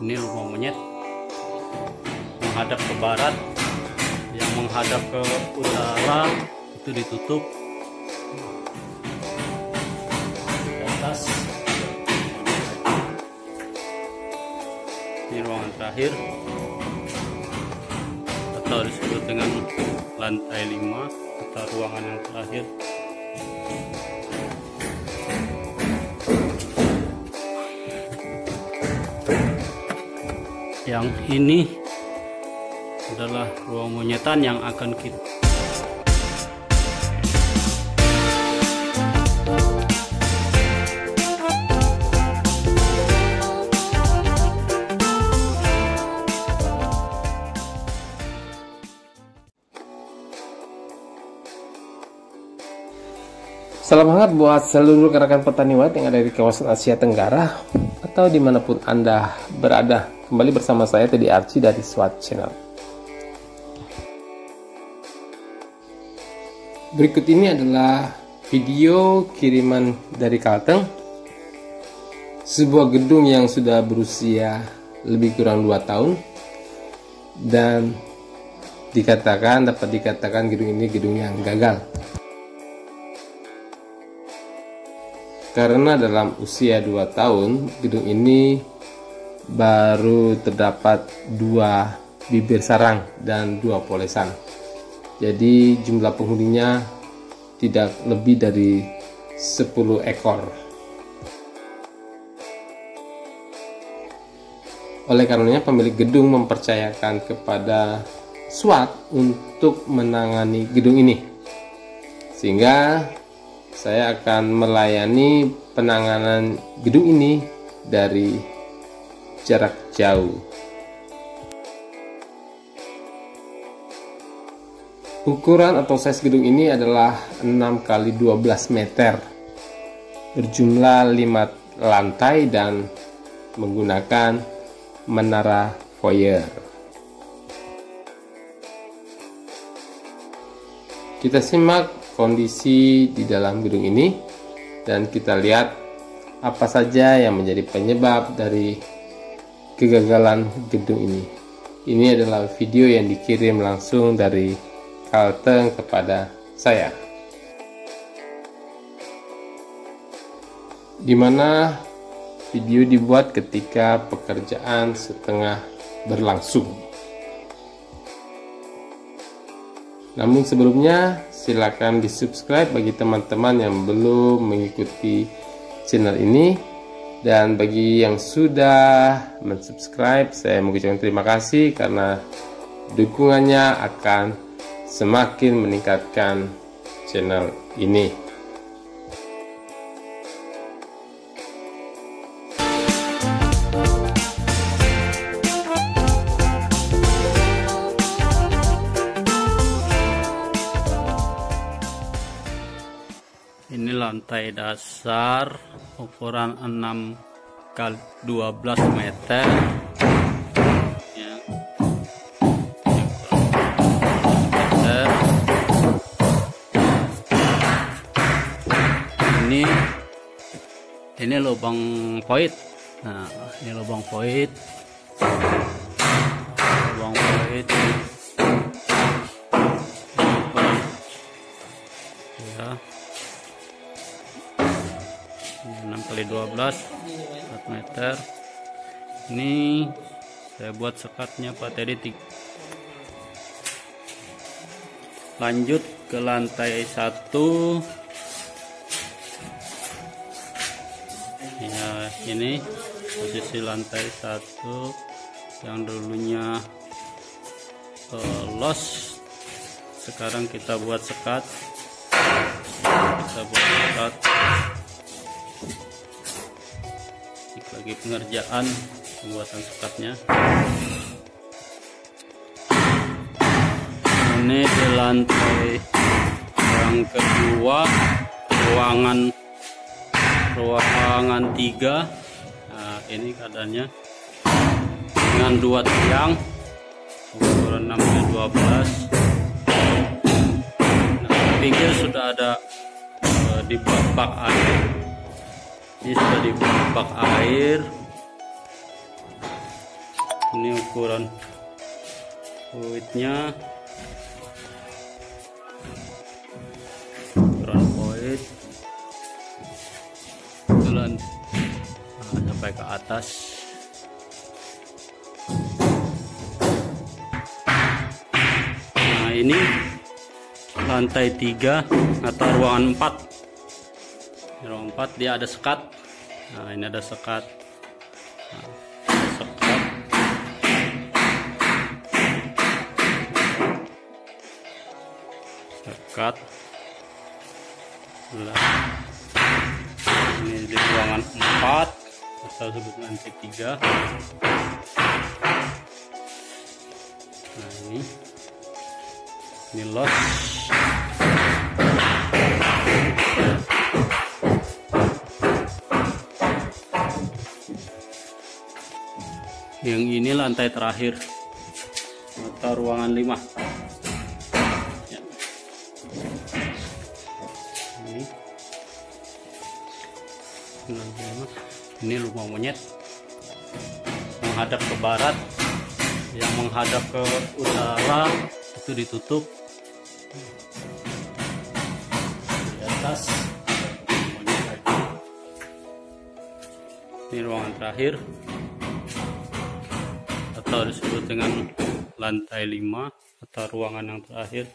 ini rumah monyet. Menghadap ke barat. Yang menghadap ke utara itu ditutup. Di atas. Ini ruangan terakhir. Atau disebut dengan lantai 5 atau ruangan yang terakhir yang ini adalah ruang monyetan yang akan kita Salam hangat buat seluruh rekan petani white yang ada di kawasan Asia Tenggara atau di mana pun Anda berada. Kembali bersama saya Teddy Archie dari SWAT Channel. Berikut ini adalah video kiriman dari Kalteng. Sebuah gedung yang sudah berusia lebih kurang 2 tahun dan dikatakan dapat dikatakan gedung ini gedung yang gagal. Karena dalam usia 2 tahun, gedung ini baru terdapat dua bibir sarang dan dua polesan. Jadi jumlah penghuninya tidak lebih dari 10 ekor. Oleh karenanya pemilik gedung mempercayakan kepada SWAT untuk menangani gedung ini. Sehingga saya akan melayani penanganan gedung ini dari jarak jauh. Ukuran atau size gedung ini adalah 6 kali 12 meter berjumlah 5 lantai dan menggunakan menara foyer. Kita simak kondisi di dalam gedung ini dan kita lihat apa saja yang menjadi penyebab dari kegagalan gedung ini. Ini adalah video yang dikirim langsung dari Kalteng kepada saya. Di mana video dibuat ketika pekerjaan setengah berlangsung. Namun sebelumnya silakan di subscribe bagi teman-teman yang belum mengikuti channel ini dan bagi yang sudah mensubscribe saya mengucapkan terima kasih karena dukungannya akan semakin meningkatkan channel ini. Lantai dasar ukuran 6 kali 12 meter. Ya. ini ini lubang void. Nah ini lubang void. Lubang void. Ya 6 kali 12 4 meter. Ini saya buat sekatnya Pak Teddy lanjut ke lantai satu. Ya ini posisi lantai satu yang dulunya uh, los. Sekarang kita buat sekat. Kita buat sekat lagi pengerjaan pembuatan sekatnya ini di lantai yang kedua ruangan ruangan tiga. Nah ini keadaannya. Dengan dua tiang ukuran 6 12 nah, pinggir sudah ada e, dibuat bak air ini sudah bak air. Ini ukuran voidnya. Ukuran void. Jalan. Nah, sampai ke atas. Nah ini lantai 3 atau ruangan 4 ruangan 4 dia ada sekat. Nah ini ada sekat. Nah, sekat. Sekat. Nah, ini di ruangan 4 atau sebut lantai 3 nah ini. Ini los yang ini lantai terakhir. Atau ruangan 5 ya. ini. Ini rumah monyet. Menghadap ke barat. Yang menghadap ke utara itu ditutup. Di atas. Ini ruangan terakhir atau disebut dengan lantai 5 atau ruangan yang terakhir.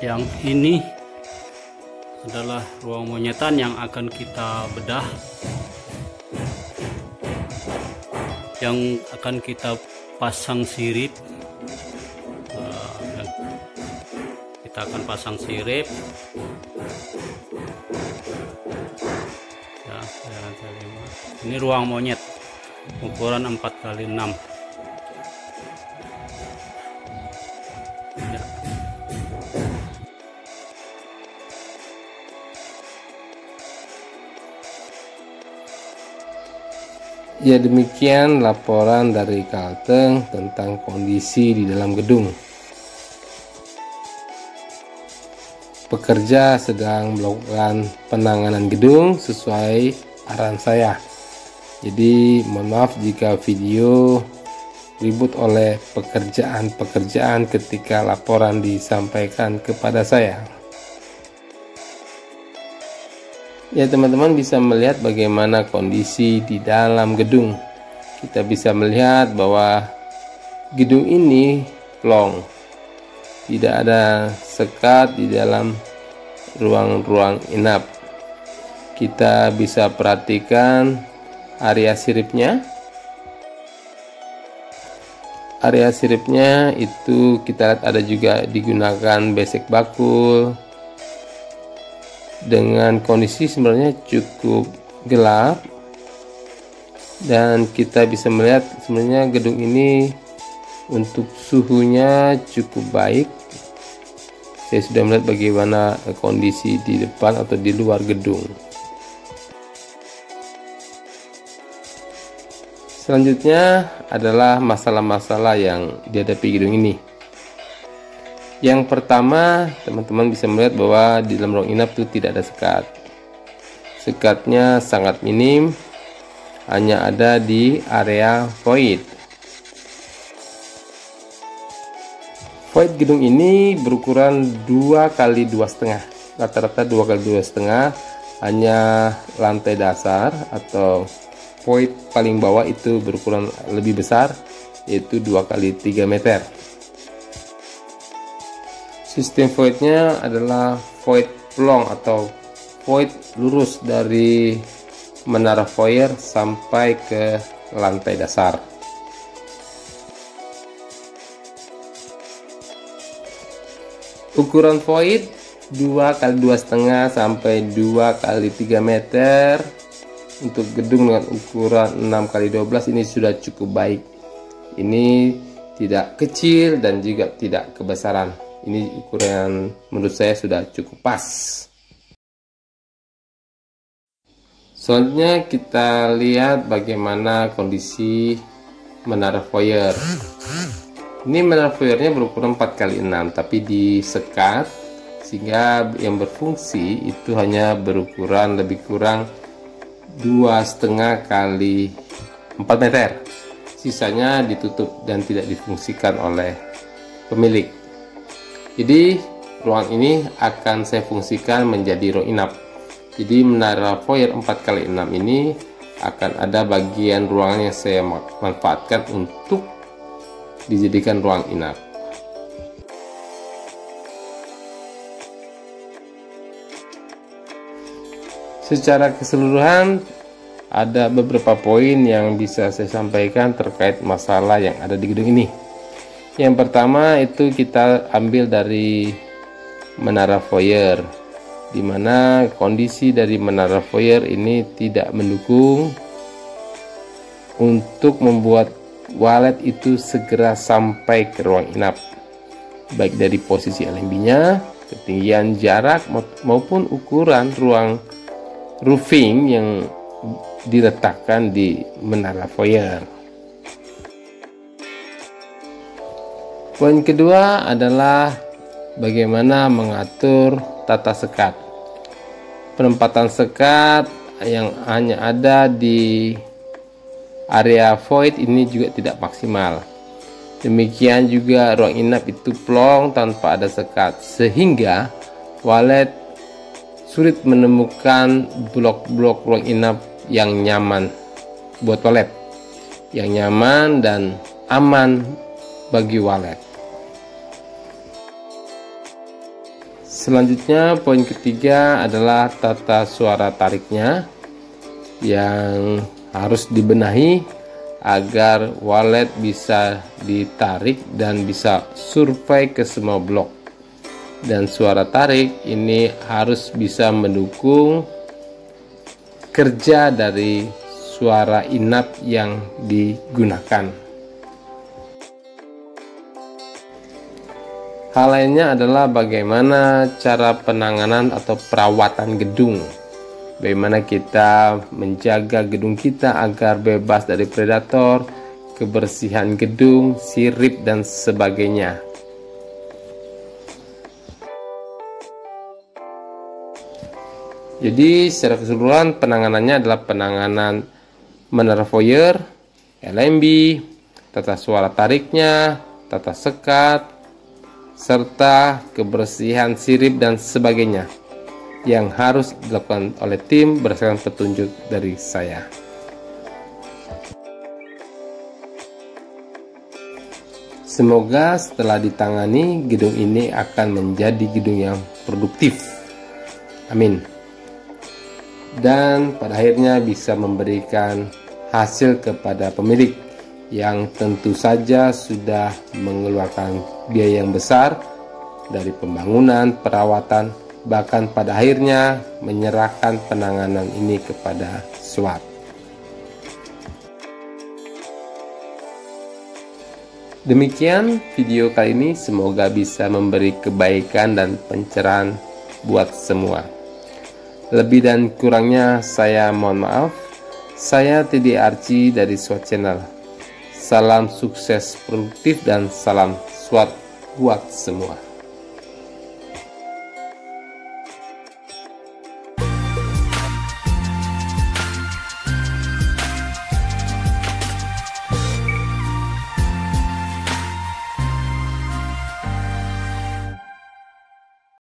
Yang ini adalah ruang monyetan yang akan kita bedah. Yang akan kita pasang sirip. Uh, kita akan pasang sirip ini ruang monyet ukuran 4 kali 6 ya. Ya demikian laporan dari Kalteng tentang kondisi di dalam gedung. Pekerja sedang melakukan penanganan gedung sesuai arahan saya. Jadi mohon maaf jika video ribut oleh pekerjaan-pekerjaan ketika laporan disampaikan kepada saya. Ya teman-teman bisa melihat bagaimana kondisi di dalam gedung. Kita bisa melihat bahwa gedung ini long. Tidak ada sekat di dalam ruang-ruang inap. Kita bisa perhatikan area siripnya. Area siripnya itu kita lihat ada juga digunakan besek bakul, dengan kondisi sebenarnya cukup gelap. Dan kita bisa melihat sebenarnya gedung ini untuk suhunya cukup baik. Saya sudah melihat bagaimana kondisi di depan atau di luar gedung selanjutnya adalah masalah-masalah yang dihadapi gedung ini yang pertama, teman-teman bisa melihat bahwa di dalam ruang inap itu tidak ada sekat. Sekatnya sangat minim, hanya ada di area void. Void gedung ini berukuran 2 kali dua setengah, rata-rata 2 kali dua setengah, hanya lantai dasar atau void paling bawah itu berukuran lebih besar, yaitu 2 kali 3 meter. Sistem voidnya adalah void plong atau void lurus dari menara foyer sampai ke lantai dasar. Ukuran void 2 kali dua setengah sampai 2 kali 3 meter untuk gedung dengan ukuran 6 kali 12 ini sudah cukup baik. Ini tidak kecil dan juga tidak kebesaran. Ini ukuran menurut saya sudah cukup pas. Selanjutnya kita lihat bagaimana kondisi menara foyer. Ini menara foyernya berukuran 4 kali 6 tapi disekat sehingga yang berfungsi itu hanya berukuran lebih kurang dua setengah kali 4 meter. Sisanya ditutup dan tidak difungsikan oleh pemilik. Jadi ruang ini akan saya fungsikan menjadi ruang inap. Jadi menara foyer 4x6 ini akan ada bagian ruangan yang saya manfaatkan untuk dijadikan ruang inap secara keseluruhan ada beberapa poin yang bisa saya sampaikan terkait masalah yang ada di gedung ini. Yang pertama itu kita ambil dari menara foyer, di mana kondisi dari menara foyer ini tidak mendukung untuk membuat walet itu segera sampai ke ruang inap, baik dari posisi LMB-nya, ketinggian jarak maupun ukuran ruang roofing yang diletakkan di menara foyer. Poin kedua adalah bagaimana mengatur tata sekat. Penempatan sekat yang hanya ada di area void ini juga tidak maksimal. Demikian juga ruang inap itu plong tanpa ada sekat sehingga walet sulit menemukan blok-blok ruang inap yang nyaman buat toilet yang nyaman dan aman bagi walet. Selanjutnya poin ketiga adalah tata suara tariknya yang harus dibenahi agar walet bisa ditarik dan bisa survei ke semua blok dan suara tarik ini harus bisa mendukung kerja dari suara inap yang digunakan. Hal lainnya adalah bagaimana cara penanganan atau perawatan gedung. Bagaimana kita menjaga gedung kita agar bebas dari predator, kebersihan gedung, sirip, dan sebagainya. Jadi secara keseluruhan penanganannya adalah penanganan foyer, LMB, tata suara tariknya, tata sekat, serta kebersihan sirip dan sebagainya yang harus dilakukan oleh tim berdasarkan petunjuk dari saya. Semoga setelah ditangani gedung ini akan menjadi gedung yang produktif. Amin dan pada akhirnya bisa memberikan hasil kepada pemilik yang tentu saja sudah mengeluarkan biaya yang besar dari pembangunan, perawatan, bahkan pada akhirnya menyerahkan penanganan ini kepada SWAT. Demikian video kali ini, semoga bisa memberi kebaikan dan pencerahan buat semua. Lebih dan kurangnya saya mohon maaf. Saya Teddy Archie dari SWAT Channel. Salam sukses produktif dan salam SWAT buat semua.